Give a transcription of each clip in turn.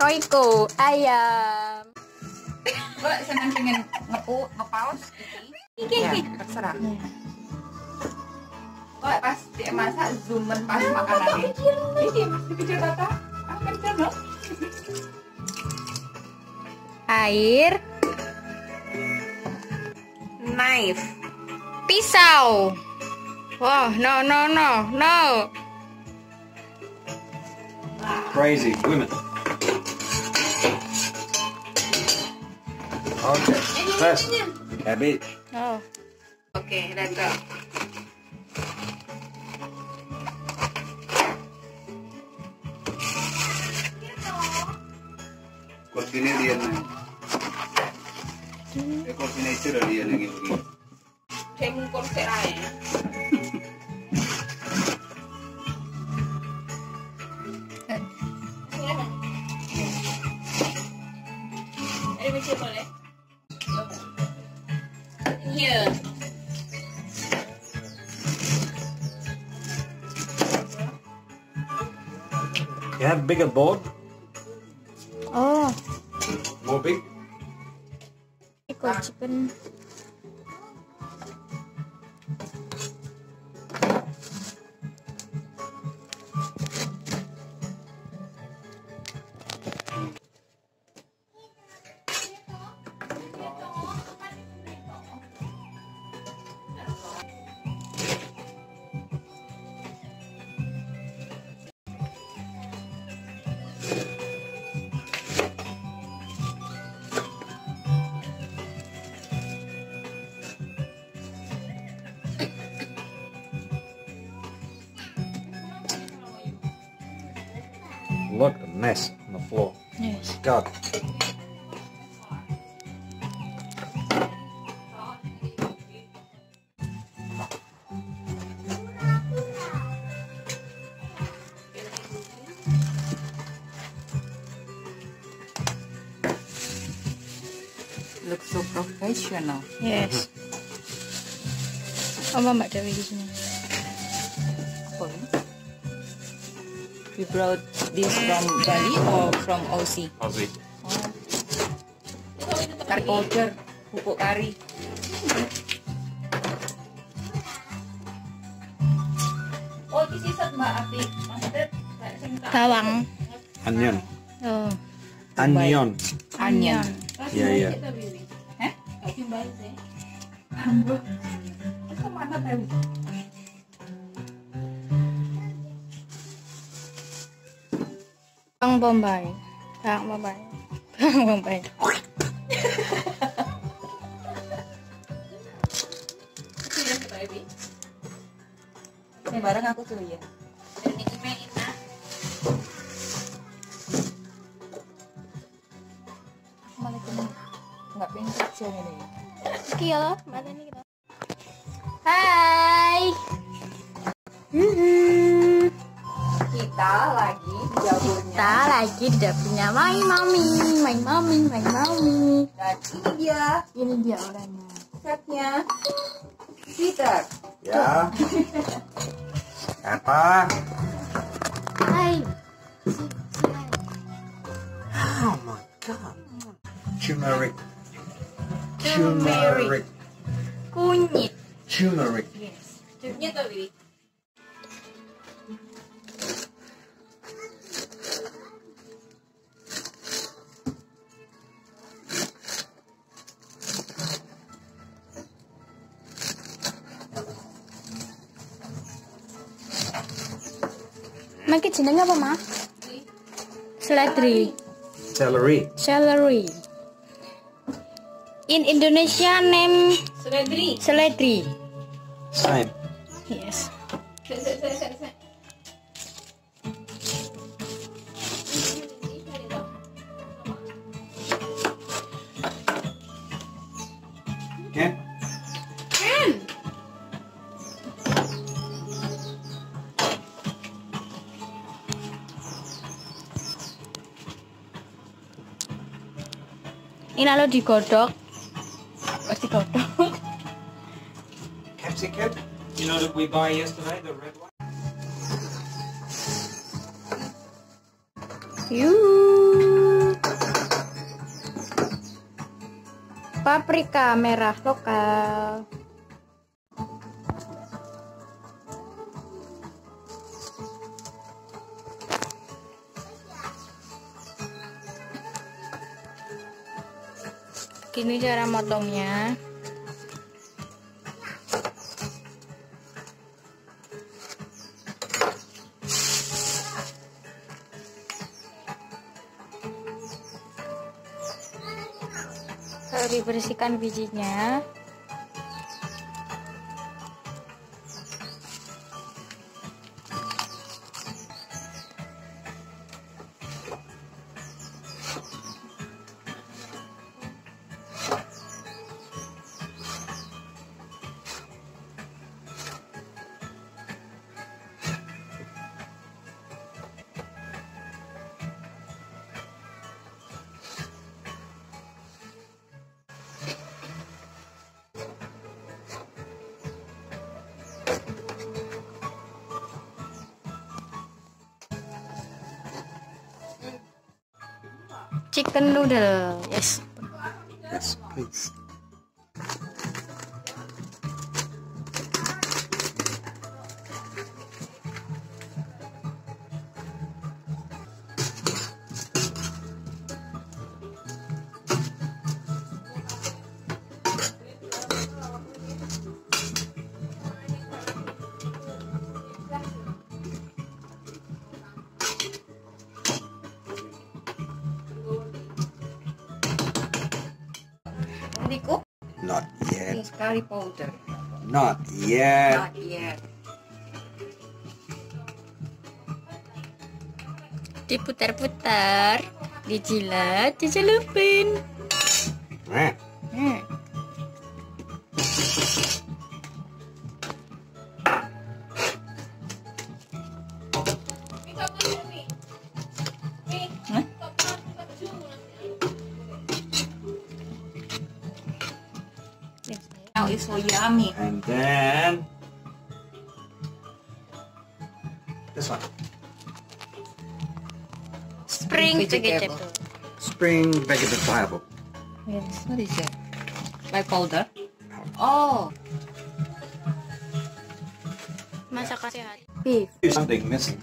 Royco ayam. Mbak senang pengen ngepuk, ngepaus Iki Ya, iki. terserah. Kok pas dia masak zoomen pas makanannya. Ini mas dipikir kata, akan coba. Air. Knife. Pisau. Wah, no no no no. Crazy women. Okay. First, cabbage. Oh. Oke, let's go. Cortine dia na. Eh, cortine sira dia lagi begini. Iya. You have bigger board? Oh, More big? iko chicken. Mess on the floor. Yes. God. Look so professional. Yes. Oh, Mbak Dewi di sini. Apa ini? We brought this from Bali or from Aussie? Aussie. Kari powder, pupuk kari. Oh, ini sisat Mbak Api. Maksudnya kayak Bawang. Onion. Oh, Onion. Onion. Iya, iya. Hah? Kayak baik sih. Ambo. Mana bombay. Bawang bombay. Bawang bombay. Ini barang aku tuh ya. Dan ini email nah. Malah kena nggak pengen kerja ini. Iki ya loh, Mbak Tani kita. Hai. Hmm. Kita lagi Đó là chị đẹp nhà mấy mommy, mày mommy, mày mommy. India. India là nhà. Katnya. Peter. Ya. Apa? Hai. Oh my god. Turmeric. Turmeric. Kunyit. Turmeric. Yes. Kunyit? Maki jenenge apa, Ma? Seledri. Celery. Celery. In Indonesia name Seledri. seledri. Same. Yes. ini lalu digodok. Harus digodok. Capsicum you know paprika merah lokal. Gini cara motongnya. Dibersihkan bijinya. Chicken noodle, yes. Yes, please. Cook? Not yet. Yes, curry powder. Not yet. Not yet. Diputar-putar, dijilat, dicelupin. Eh, Hmm. It's so yummy. And then this one. Spring Vegetable. vegetable. Spring vegetable. Yes. What is that? Like powder? Oh, Masakan sehat. Beef. Something missing.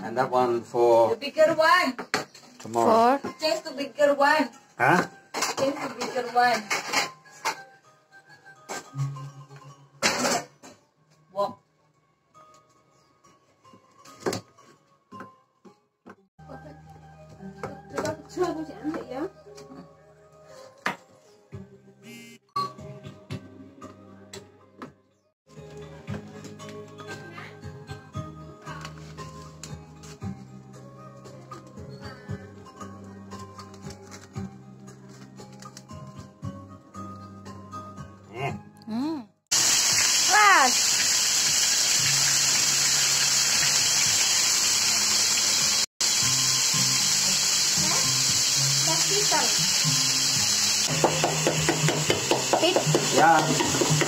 And that one for The bigger one. tomorrow. For Change to bigger one. Huh? Change to bigger one. Pete, Yeah.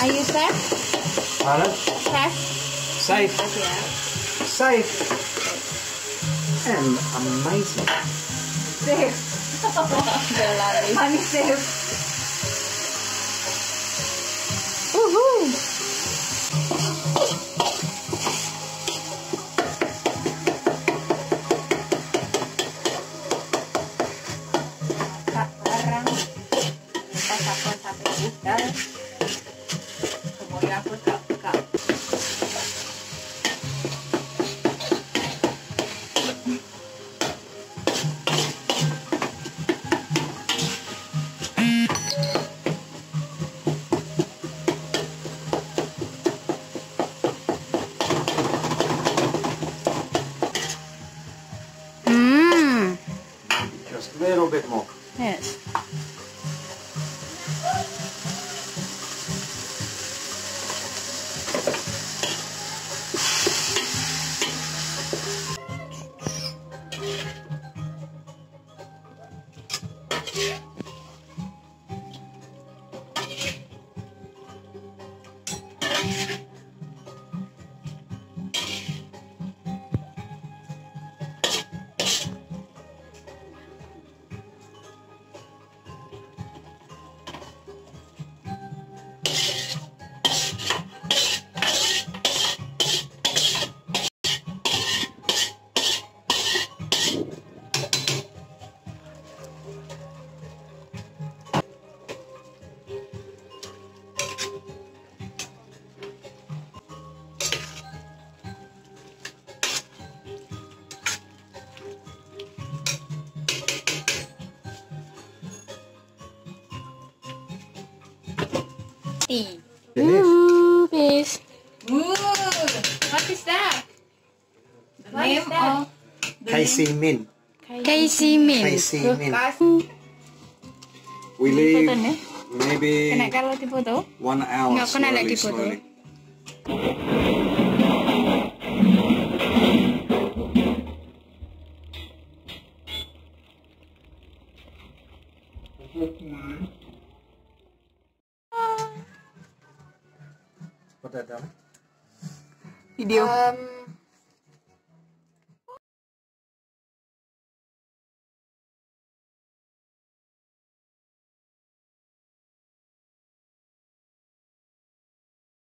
are you safe? Pardon? Chef? Safe. Safe. And amazing. Safe. Money safe. Woohoo! Tea. Finish. Ooh, fish. Ooh, what is that? The What is name that? of Casey Min. Casey Min. Casey Min. We leave maybe one hour Nggak pernah slowly, lagi foto. That down. Um,